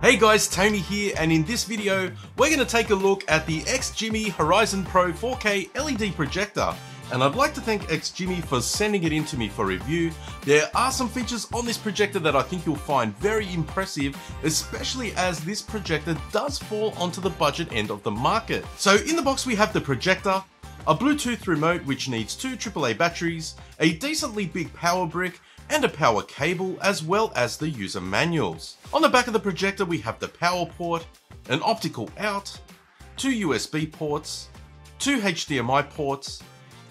Hey guys, Tony here, and in this video, we're going to take a look at the XGIMI Horizon Pro 4K LED projector. And I'd like to thank XGIMI for sending it in to me for review. There are some features on this projector that I think you'll find very impressive, especially as this projector does fall onto the budget end of the market. So in the box we have the projector, a Bluetooth remote which needs two AAA batteries, a decently big power brick, and a power cable as well as the user manuals. On the back of the projector we have the power port, an optical out, two USB ports, two HDMI ports,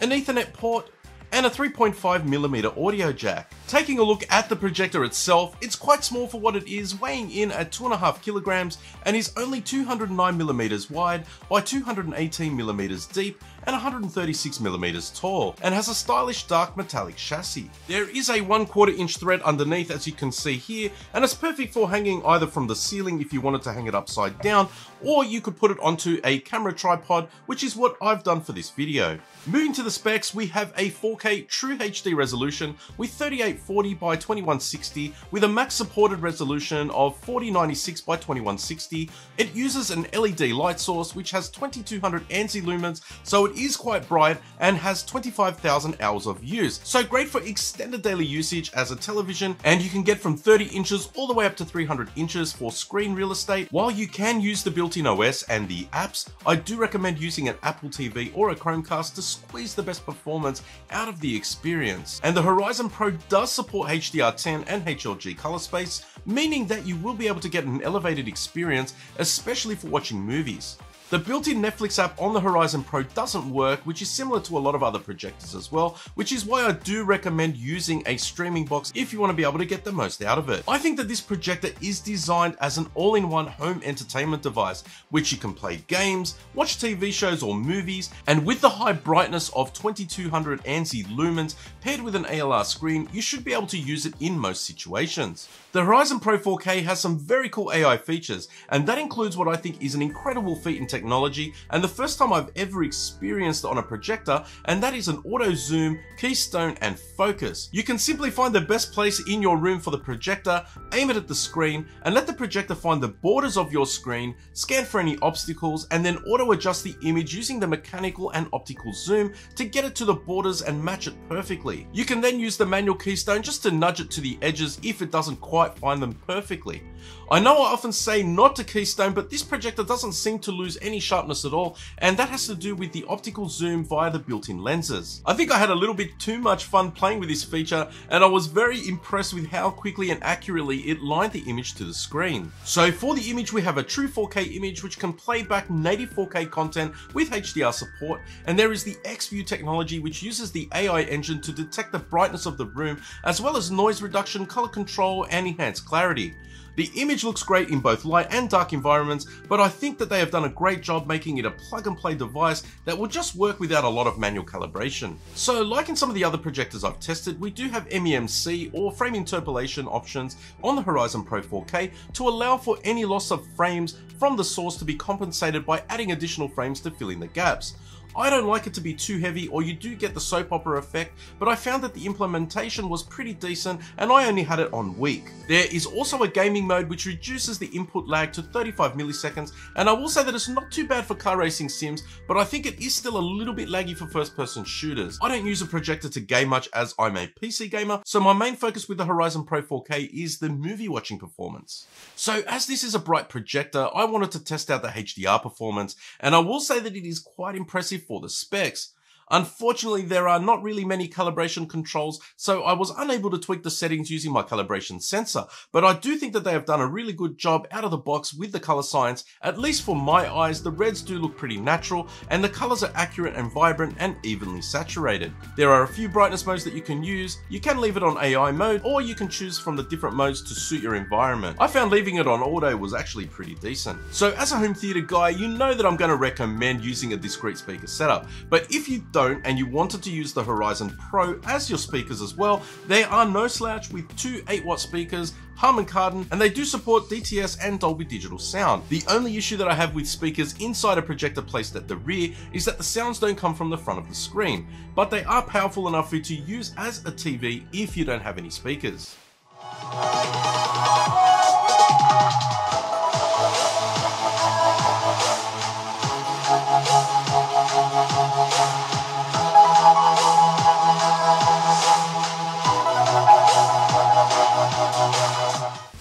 an ethernet port, and a 3.5mm audio jack. Taking a look at the projector itself, it's quite small for what it is, weighing in at 2.5 kilograms and is only 209mm wide by 218mm deep and 136mm tall, and has a stylish dark metallic chassis. There is a 1 quarter inch thread underneath as you can see here, and it's perfect for hanging either from the ceiling if you wanted to hang it upside down, or you could put it onto a camera tripod, which is what I've done for this video. Moving to the specs, we have a 4K True HD resolution with 3840 by 2160 with a max supported resolution of 4096 by 2160. It uses an LED light source which has 2200 ANSI lumens, so it is quite bright and has 25,000 hours of use. So great for extended daily usage as a television and you can get from 30 inches all the way up to 300 inches for screen real estate. While you can use the built-in OS and the apps, I do recommend using an Apple TV or a Chromecast to squeeze the best performance out of the experience. And the Horizon Pro does support HDR10 and HLG color space, meaning that you will be able to get an elevated experience, especially for watching movies. The built-in Netflix app on the Horizon Pro doesn't work, which is similar to a lot of other projectors as well, which is why I do recommend using a streaming box if you want to be able to get the most out of it. I think that this projector is designed as an all-in-one home entertainment device, which you can play games, watch TV shows or movies, and with the high brightness of 2200 ANSI lumens paired with an ALR screen, you should be able to use it in most situations. The Horizon Pro 4K has some very cool AI features, and that includes what I think is an incredible feat in technology and the first time I've ever experienced it on a projector and that is an auto zoom, keystone and focus. You can simply find the best place in your room for the projector, aim it at the screen and let the projector find the borders of your screen, scan for any obstacles and then auto adjust the image using the mechanical and optical zoom to get it to the borders and match it perfectly. You can then use the manual keystone just to nudge it to the edges if it doesn't quite find them perfectly. I know I often say not to keystone but this projector doesn't seem to lose any sharpness at all, and that has to do with the optical zoom via the built-in lenses. I think I had a little bit too much fun playing with this feature, and I was very impressed with how quickly and accurately it lined the image to the screen. So for the image, we have a true 4K image which can play back native 4K content with HDR support, and there is the XView technology which uses the AI engine to detect the brightness of the room, as well as noise reduction, color control, and enhanced clarity. The image looks great in both light and dark environments, but I think that they have done a great job making it a plug and play device that will just work without a lot of manual calibration. So like in some of the other projectors I've tested, we do have MEMC or frame interpolation options on the Horizon Pro 4K to allow for any loss of frames from the source to be compensated by adding additional frames to fill in the gaps. I don't like it to be too heavy or you do get the soap opera effect, but I found that the implementation was pretty decent and I only had it on weak. There is also a gaming mode which reduces the input lag to 35 milliseconds and I will say that it's not too bad for car racing sims, but I think it is still a little bit laggy for first person shooters. I don't use a projector to game much as I'm a PC gamer, so my main focus with the Horizon Pro 4K is the movie watching performance. So as this is a bright projector, I wanted to test out the HDR performance and I will say that it is quite impressive for the specs. Unfortunately, there are not really many calibration controls, so I was unable to tweak the settings using my calibration sensor, but I do think that they have done a really good job out of the box with the color science. At least for my eyes, the reds do look pretty natural, and the colors are accurate and vibrant and evenly saturated. There are a few brightness modes that you can use. You can leave it on AI mode, or you can choose from the different modes to suit your environment. I found leaving it on auto was actually pretty decent. So as a home theater guy, you know that I'm going to recommend using a discrete speaker setup, but if you don't and you wanted to use the Horizon Pro as your speakers as well, they are no slouch with two 8 watt speakers, Harman Kardon, and they do support DTS and Dolby Digital sound. The only issue that I have with speakers inside a projector placed at the rear is that the sounds don't come from the front of the screen, but they are powerful enough for you to use as a TV if you don't have any speakers.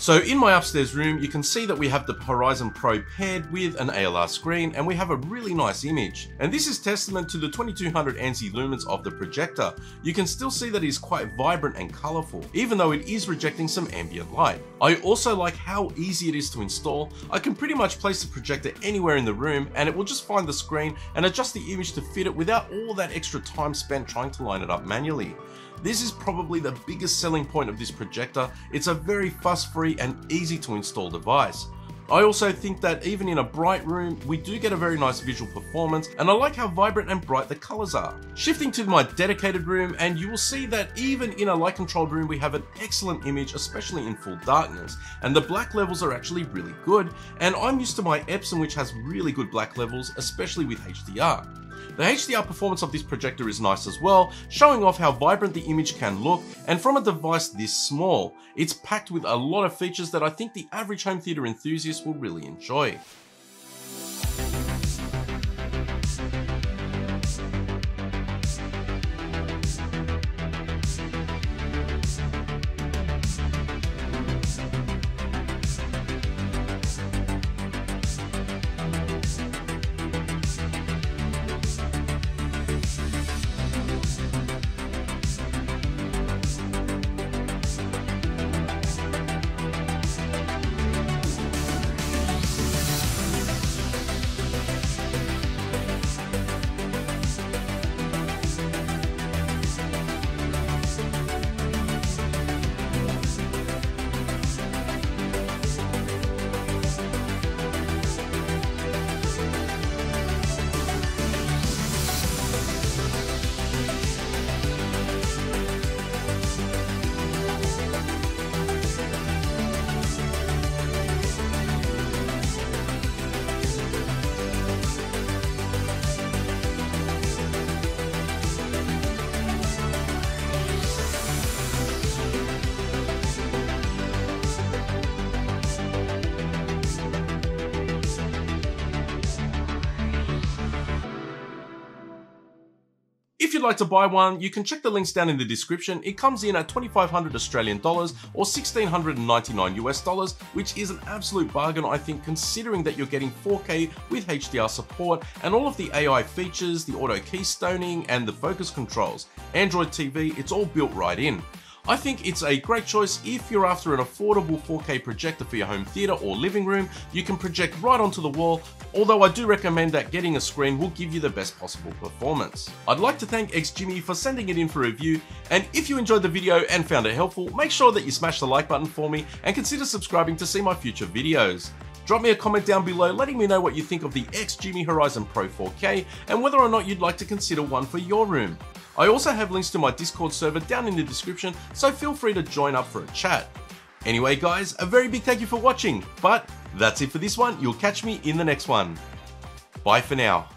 So in my upstairs room, you can see that we have the Horizon Pro paired with an ALR screen and we have a really nice image. And this is testament to the 2200 ANSI lumens of the projector. You can still see that it is quite vibrant and colourful, even though it is rejecting some ambient light. I also like how easy it is to install. I can pretty much place the projector anywhere in the room and it will just find the screen and adjust the image to fit it without all that extra time spent trying to line it up manually. This is probably the biggest selling point of this projector, it's a very fuss-free and easy to install device. I also think that even in a bright room, we do get a very nice visual performance and I like how vibrant and bright the colors are. Shifting to my dedicated room and you will see that even in a light controlled room we have an excellent image especially in full darkness and the black levels are actually really good and I'm used to my Epson which has really good black levels especially with HDR. The HDR performance of this projector is nice as well, showing off how vibrant the image can look, and from a device this small, it's packed with a lot of features that I think the average home theater enthusiast will really enjoy. If you'd like to buy one, you can check the links down in the description. It comes in at 2500 Australian dollars or 1699 US dollars, which is an absolute bargain I think considering that you're getting 4K with HDR support and all of the AI features, the auto keystoning and the focus controls. Android TV, it's all built right in. I think it's a great choice if you're after an affordable 4K projector for your home theater or living room. You can project right onto the wall, although I do recommend that getting a screen will give you the best possible performance. I'd like to thank XGIMI for sending it in for review, and if you enjoyed the video and found it helpful, make sure that you smash the like button for me and consider subscribing to see my future videos. Drop me a comment down below letting me know what you think of the XGIMI Horizon Pro 4K and whether or not you'd like to consider one for your room. I also have links to my Discord server down in the description, so feel free to join up for a chat. Anyway guys, a very big thank you for watching, but that's it for this one, you'll catch me in the next one. Bye for now.